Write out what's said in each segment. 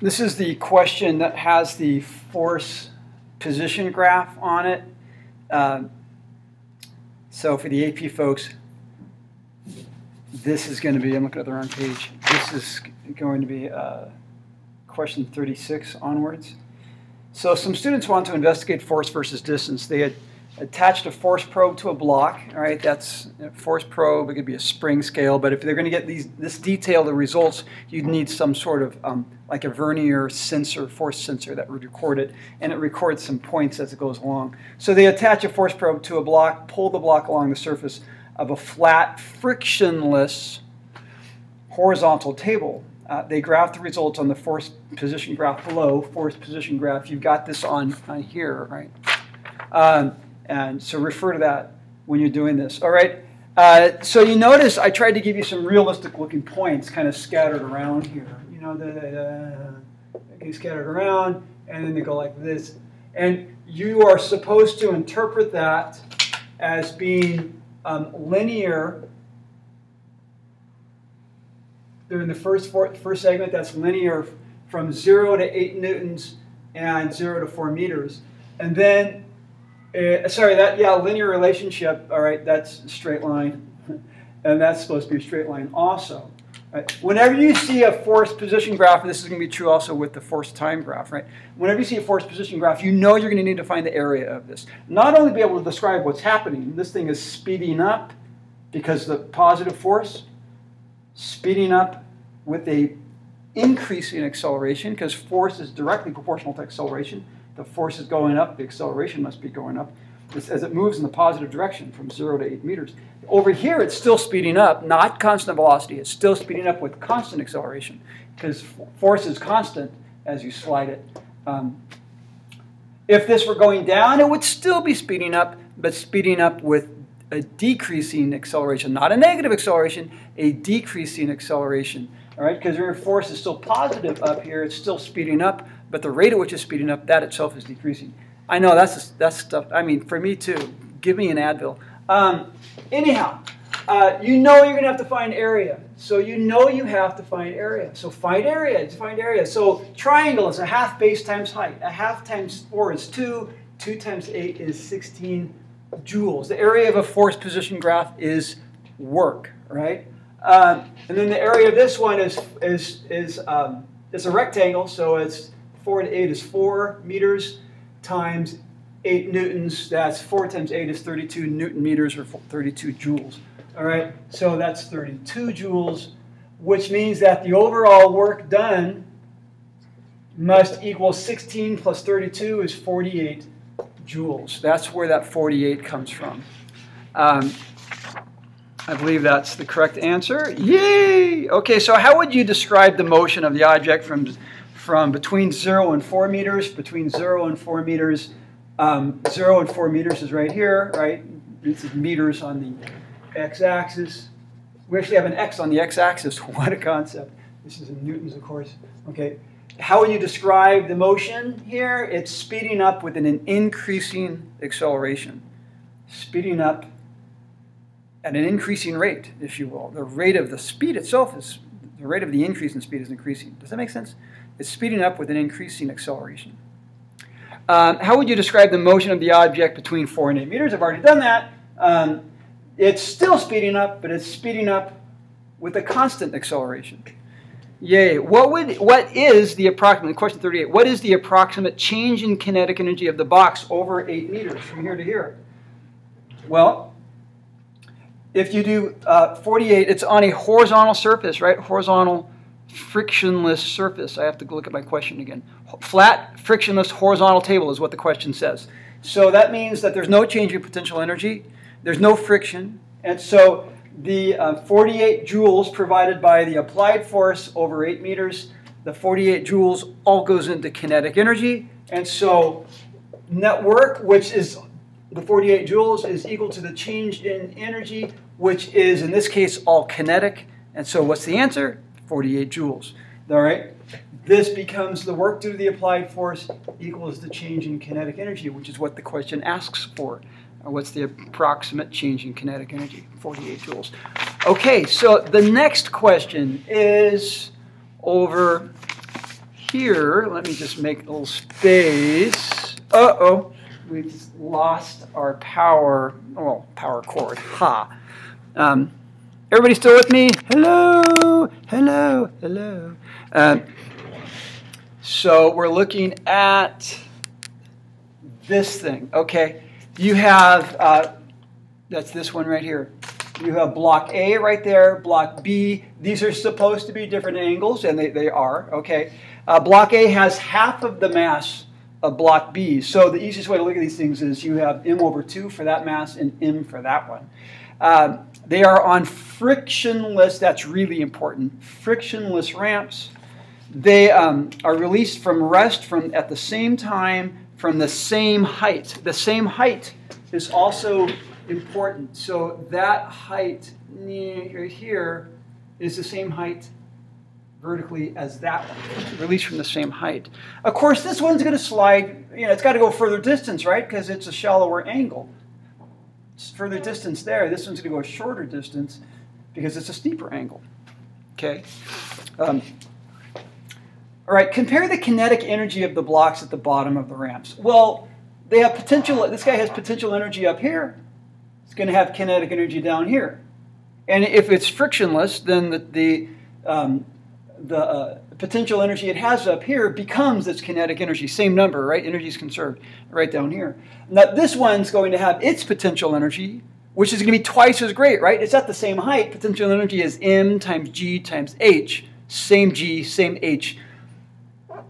this is the question that has the force position graph on it. Uh, so for the AP folks, this is going to be, I'm looking at the wrong page. This is going to be uh, question 36 onwards. So some students want to investigate force versus distance. They had attached a force probe to a block. All right, that's a force probe. It could be a spring scale, but if they're going to get these this detailed the results, you'd need some sort of um, like a vernier sensor, force sensor that would record it, and it records some points as it goes along. So they attach a force probe to a block, pull the block along the surface of a flat, frictionless, horizontal table. Uh, they graph the results on the force position graph below, force position graph. You've got this on, on here, right? Um, and so refer to that when you're doing this. All right. Uh, so you notice I tried to give you some realistic looking points kind of scattered around here. You know, the, uh, scattered around, and then they go like this. And you are supposed to interpret that as being um, linear. During the first four, first segment, that's linear from zero to eight newtons and zero to four meters. And then uh, sorry, that yeah, linear relationship. All right, that's straight line, and that's supposed to be a straight line also. Right? Whenever you see a force position graph, and this is going to be true also with the force time graph, right? Whenever you see a force position graph, you know you're going to need to find the area of this. Not only be able to describe what's happening, this thing is speeding up because the positive force, speeding up with a increasing acceleration because force is directly proportional to acceleration the force is going up, the acceleration must be going up as it moves in the positive direction from 0 to 8 meters. Over here, it's still speeding up, not constant velocity. It's still speeding up with constant acceleration because force is constant as you slide it. Um, if this were going down, it would still be speeding up, but speeding up with a decreasing acceleration, not a negative acceleration, a decreasing acceleration. All right, because your force is still positive up here, it's still speeding up, but the rate at which it's speeding up, that itself is decreasing. I know that's that's stuff. I mean, for me too. Give me an Advil. Um, anyhow, uh, you know you're going to have to find area. So you know you have to find area. So find area. Find area. So triangle is a half base times height. A half times 4 is 2. 2 times 8 is 16 joules. The area of a force position graph is work, right? Um, and then the area of this one is is is um, it's a rectangle, so it's 4 to 8 is 4 meters times 8 newtons. That's 4 times 8 is 32 newton meters or 32 joules. All right, so that's 32 joules, which means that the overall work done must equal 16 plus 32 is 48 joules. That's where that 48 comes from. Um, I believe that's the correct answer. Yay! Okay, so how would you describe the motion of the object from from between 0 and 4 meters. Between 0 and 4 meters, um, 0 and 4 meters is right here, right? This is meters on the x-axis. We actually have an x on the x-axis. What a concept. This is in newtons, of course. Okay. How would you describe the motion here? It's speeding up with an increasing acceleration. Speeding up at an increasing rate, if you will. The rate of the speed itself is, the rate of the increase in speed is increasing. Does that make sense? It's speeding up with an increasing acceleration. Um, how would you describe the motion of the object between 4 and 8 meters? I've already done that. Um, it's still speeding up, but it's speeding up with a constant acceleration. Yay. What would what is the approximate question 38? What is the approximate change in kinetic energy of the box over 8 meters from here to here? Well, if you do uh, 48, it's on a horizontal surface, right? Horizontal frictionless surface. I have to look at my question again. Flat, frictionless, horizontal table is what the question says. So that means that there's no change in potential energy, there's no friction, and so the uh, 48 joules provided by the applied force over 8 meters, the 48 joules all goes into kinetic energy, and so net work, which is the 48 joules, is equal to the change in energy, which is, in this case, all kinetic. And so what's the answer? 48 joules. All right? This becomes the work due to the applied force equals the change in kinetic energy, which is what the question asks for. Uh, what's the approximate change in kinetic energy? 48 joules. Okay, so the next question is over here, let me just make a little space. Uh-oh, we've lost our power, well, power cord, ha. Um, everybody still with me? Hello, hello, hello. Um, so we're looking at this thing, okay? You have, uh, that's this one right here. You have block A right there, block B. These are supposed to be different angles, and they, they are, okay? Uh, block A has half of the mass of block B. So the easiest way to look at these things is you have M over 2 for that mass and M for that one. Uh, they are on frictionless, that's really important, frictionless ramps. They um, are released from rest from at the same time from the same height. The same height is also important. So that height right here is the same height vertically as that one, released from the same height. Of course, this one's going to slide, you know, it's got to go further distance, right? Because it's a shallower angle. Further distance there. This one's going to go a shorter distance because it's a steeper angle. Okay? Um, all right, compare the kinetic energy of the blocks at the bottom of the ramps. Well, they have potential, this guy has potential energy up here. It's going to have kinetic energy down here. And if it's frictionless, then the, the, um, the uh, potential energy it has up here becomes its kinetic energy. Same number, right? Energy is conserved right down here. Now, this one's going to have its potential energy, which is going to be twice as great, right? It's at the same height. Potential energy is m times g times h. Same g, same h,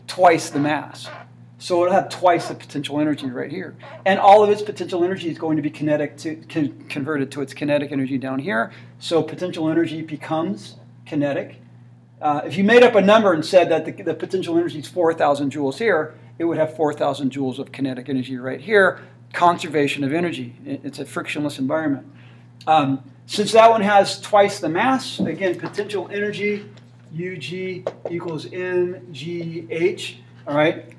twice the mass. So it'll have twice the potential energy right here. And all of its potential energy is going to be kinetic to, con converted to its kinetic energy down here. So potential energy becomes kinetic. Uh, if you made up a number and said that the, the potential energy is 4,000 joules here, it would have 4,000 joules of kinetic energy right here. Conservation of energy. It's a frictionless environment. Um, since that one has twice the mass, again, potential energy, UG equals mgh, all right?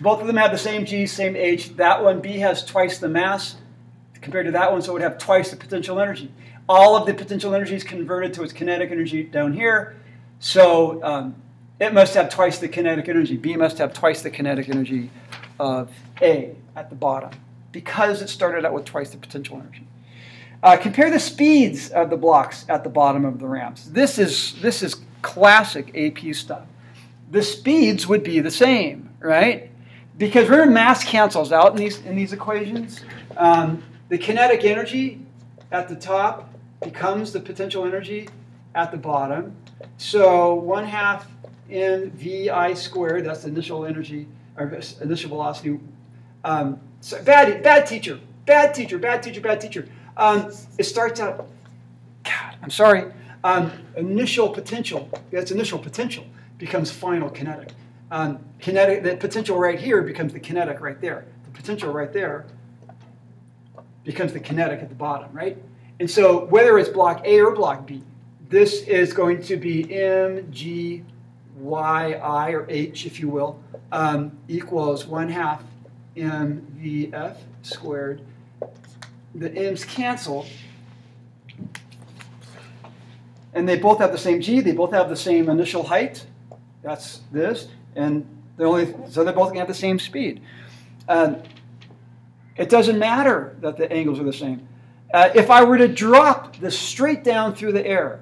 both of them have the same G, same H. That one, B, has twice the mass compared to that one, so it would have twice the potential energy. All of the potential energy is converted to its kinetic energy down here, so um, it must have twice the kinetic energy. B must have twice the kinetic energy of A at the bottom because it started out with twice the potential energy. Uh, compare the speeds of the blocks at the bottom of the ramps. This is, this is classic AP stuff. The speeds would be the same right? Because remember, mass cancels out in these, in these equations. Um, the kinetic energy at the top becomes the potential energy at the bottom. So 1 half mvi squared, that's the initial energy, or initial velocity. Um, so bad, bad teacher, bad teacher, bad teacher, bad teacher. Um, it starts out, God, I'm sorry, um, initial potential, that's initial potential, becomes final kinetic um, kinetic, the potential right here becomes the kinetic right there. The potential right there becomes the kinetic at the bottom, right? And so whether it's block A or block B, this is going to be M, G, Y, I, or H, if you will, um, equals 1 half MVF squared. The M's cancel. And they both have the same G. They both have the same initial height. That's this and they're only so they're both going to have the same speed. Uh, it doesn't matter that the angles are the same. Uh, if I were to drop this straight down through the air,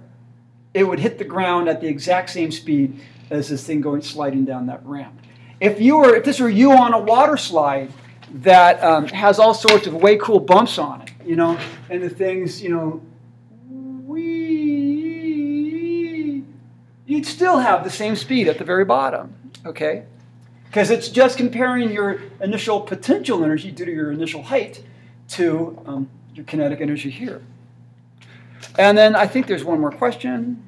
it would hit the ground at the exact same speed as this thing going sliding down that ramp. If you were, if this were you on a water slide that um, has all sorts of way cool bumps on it, you know, and the things, you know, wee, you'd still have the same speed at the very bottom okay? Because it's just comparing your initial potential energy due to your initial height to um, your kinetic energy here. And then I think there's one more question.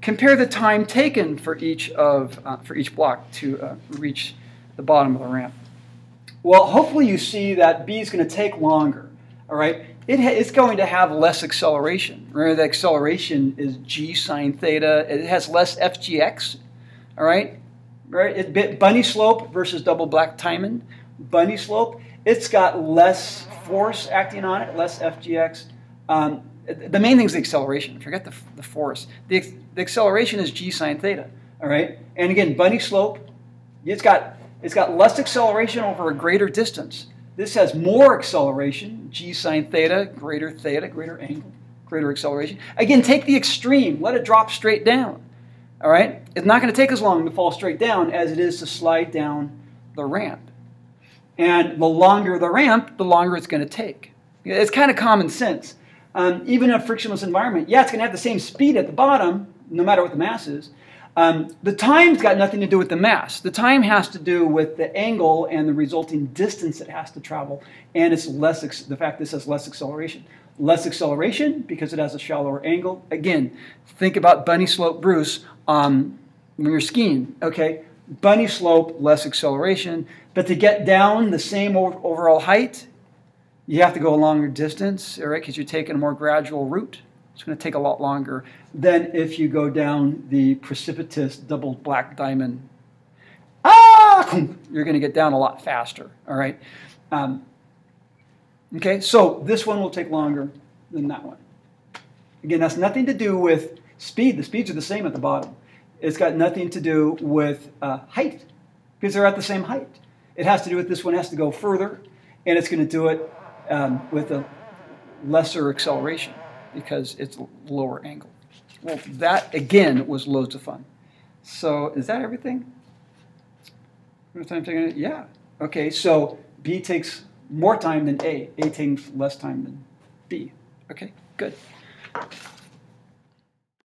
Compare the time taken for each of uh, for each block to uh, reach the bottom of the ramp. Well, hopefully you see that B is going to take longer. All right, it it's going to have less acceleration. Remember, the acceleration is g sine theta. It has less FGX all right? Right? It, bunny slope versus double black diamond. Bunny slope, it's got less force acting on it, less FGX. Um, the main thing is the acceleration. Forget the, the force. The, the acceleration is g sine theta. All right? And again, bunny slope, it's got, it's got less acceleration over a greater distance. This has more acceleration, g sine theta, greater theta, greater angle, greater acceleration. Again, take the extreme, let it drop straight down. All right? It's not going to take as long to fall straight down as it is to slide down the ramp. And the longer the ramp, the longer it's going to take. It's kind of common sense. Um, even in a frictionless environment, yeah, it's going to have the same speed at the bottom, no matter what the mass is. Um, the time's got nothing to do with the mass. The time has to do with the angle and the resulting distance it has to travel, and it's less the fact this has less acceleration. Less acceleration because it has a shallower angle. Again, think about bunny slope Bruce um, when you're skiing. Okay, bunny slope, less acceleration, but to get down the same overall height, you have to go a longer distance, all right, because you're taking a more gradual route. It's going to take a lot longer than if you go down the precipitous double black diamond. Ah! You're going to get down a lot faster, all right? Um, okay, so this one will take longer than that one. Again, that's nothing to do with speed. The speeds are the same at the bottom. It's got nothing to do with uh, height because they're at the same height. It has to do with this one has to go further, and it's going to do it um, with a lesser acceleration because it's lower angle. Well, that again was loads of fun. So is that everything? Time taking it? Yeah. Okay, so B takes more time than A. A takes less time than B. Okay, good.